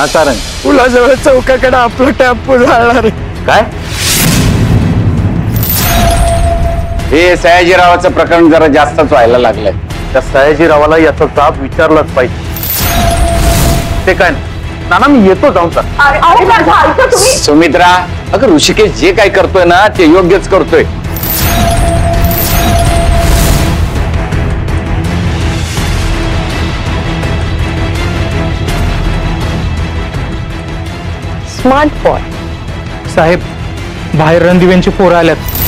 हा सारंग। पुलाजवळ चौकाकडे आपला टेंपो जाणार काय? हे सयाजीरावाचं प्रकरण जरा जास्तच व्हायला लागलंय. त्या सयाजीरावाला याचा जाब विचारलाच पाहिजे. ते काय नाना मी येतो जाऊन सर अरे अरे माझं ऐका तुम्ही? सुमित्रा अगं ऋषिकेश जे काय करतोय ना ते योग्यच करतोय. स्मार्ट बॉय साहेब बाहेर रणदिव्यांची पोरं आल्यात.